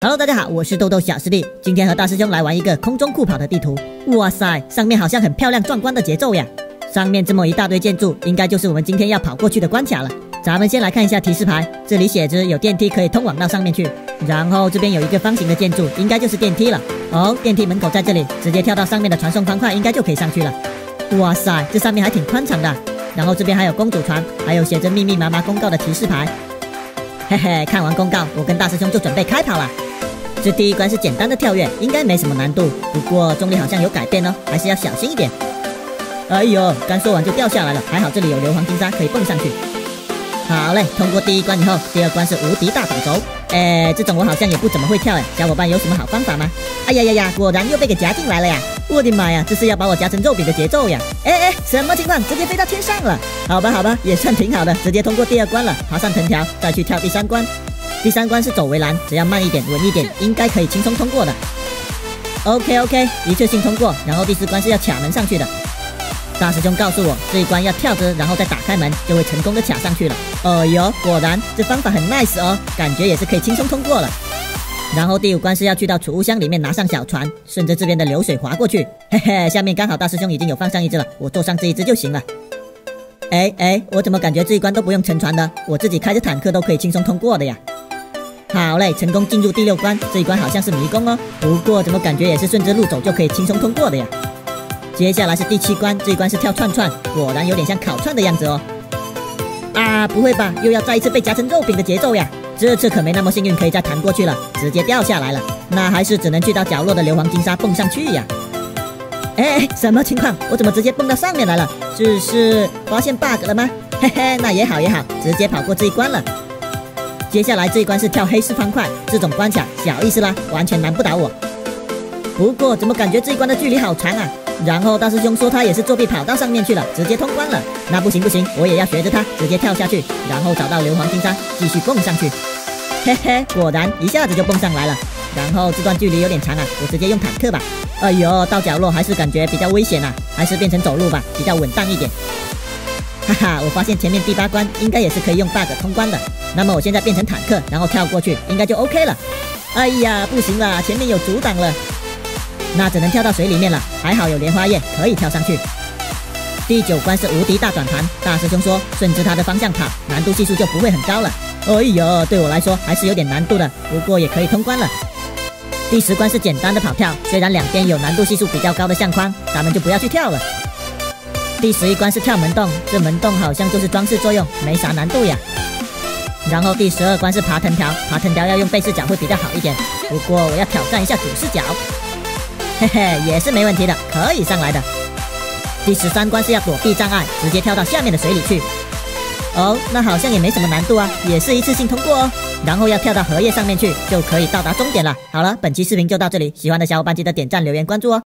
Hello，大家好，我是豆豆小师弟，今天和大师兄来玩一个空中酷跑的地图。哇塞，上面好像很漂亮壮观的节奏呀！上面这么一大堆建筑，应该就是我们今天要跑过去的关卡了。咱们先来看一下提示牌，这里写着有电梯可以通往到上面去。然后这边有一个方形的建筑，应该就是电梯了。哦，电梯门口在这里，直接跳到上面的传送方块，应该就可以上去了。哇塞，这上面还挺宽敞的。然后这边还有公主船，还有写着密密麻麻公告的提示牌。嘿嘿，看完公告，我跟大师兄就准备开跑了。这第一关是简单的跳跃，应该没什么难度。不过重力好像有改变哦，还是要小心一点。哎呦，刚说完就掉下来了，还好这里有硫磺金沙可以蹦上去。好嘞，通过第一关以后，第二关是无敌大反轴。哎，这种我好像也不怎么会跳哎，小伙伴有什么好方法吗？哎呀呀呀，果然又被给夹进来了呀！我的妈呀，这是要把我夹成肉饼的节奏呀！哎哎，什么情况？直接飞到天上了？好吧好吧，也算挺好的，直接通过第二关了，爬上藤条，再去跳第三关。第三关是走围栏，只要慢一点、稳一点，应该可以轻松通过的。OK OK，一次性通过。然后第四关是要卡门上去的。大师兄告诉我，这一关要跳着，然后再打开门，就会成功的卡上去了。哦哟，果然这方法很 nice 哦，感觉也是可以轻松通过了。然后第五关是要去到储物箱里面拿上小船，顺着这边的流水划过去。嘿嘿，下面刚好大师兄已经有放上一只了，我坐上这一只就行了。哎哎，我怎么感觉这一关都不用乘船的，我自己开着坦克都可以轻松通过的呀？好嘞，成功进入第六关。这一关好像是迷宫哦，不过怎么感觉也是顺着路走就可以轻松通过的呀？接下来是第七关，这一关是跳串串，果然有点像烤串的样子哦。啊，不会吧，又要再一次被夹成肉饼的节奏呀？这次可没那么幸运，可以再弹过去了，直接掉下来了。那还是只能去到角落的硫磺金沙蹦上去呀。哎，什么情况？我怎么直接蹦到上面来了？这是发现 bug 了吗？嘿嘿，那也好也好，直接跑过这一关了。接下来这一关是跳黑色方块，这种关卡小意思啦，完全难不倒我。不过怎么感觉这一关的距离好长啊？然后大师兄说他也是作弊跑到上面去了，直接通关了。那不行不行，我也要学着他，直接跳下去，然后找到硫磺金沙，继续蹦上去。嘿嘿，果然一下子就蹦上来了。然后这段距离有点长啊，我直接用坦克吧。哎呦，到角落还是感觉比较危险啊，还是变成走路吧，比较稳当一点。哈哈，我发现前面第八关应该也是可以用 bug 通关的。那么我现在变成坦克，然后跳过去，应该就 OK 了。哎呀，不行了，前面有阻挡了，那只能跳到水里面了。还好有莲花叶可以跳上去。第九关是无敌大转盘，大师兄说顺着它的方向跑，难度系数就不会很高了。哎呦，对我来说还是有点难度的，不过也可以通关了。第十关是简单的跑跳，虽然两边有难度系数比较高的相框，咱们就不要去跳了。第十一关是跳门洞，这门洞好像就是装饰作用，没啥难度呀。然后第十二关是爬藤条，爬藤条要用背视角会比较好一点。不过我要挑战一下主视角，嘿嘿，也是没问题的，可以上来的。第十三关是要躲避障碍，直接跳到下面的水里去。哦，那好像也没什么难度啊，也是一次性通过哦。然后要跳到荷叶上面去，就可以到达终点了。好了，本期视频就到这里，喜欢的小伙伴记得点赞、留言、关注哦。